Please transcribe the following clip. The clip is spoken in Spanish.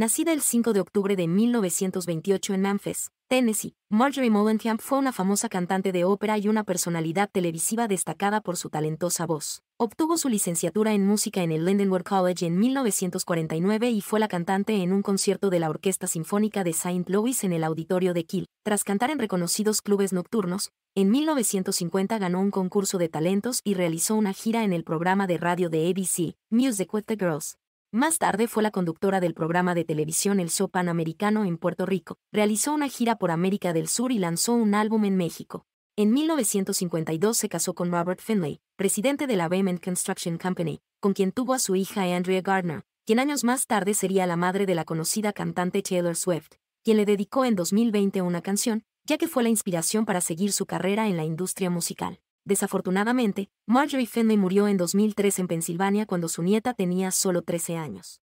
Nacida el 5 de octubre de 1928 en Memphis, Tennessee, Marjorie Mollencamp fue una famosa cantante de ópera y una personalidad televisiva destacada por su talentosa voz. Obtuvo su licenciatura en música en el Lindenwood College en 1949 y fue la cantante en un concierto de la Orquesta Sinfónica de St. Louis en el Auditorio de Kiel. Tras cantar en reconocidos clubes nocturnos, en 1950 ganó un concurso de talentos y realizó una gira en el programa de radio de ABC, Music with the Girls. Más tarde fue la conductora del programa de televisión El Show Panamericano en Puerto Rico, realizó una gira por América del Sur y lanzó un álbum en México. En 1952 se casó con Robert Finlay, presidente de la Bayman Construction Company, con quien tuvo a su hija Andrea Gardner, quien años más tarde sería la madre de la conocida cantante Taylor Swift, quien le dedicó en 2020 una canción, ya que fue la inspiración para seguir su carrera en la industria musical. Desafortunadamente, Marjorie Finley murió en 2003 en Pensilvania cuando su nieta tenía solo 13 años.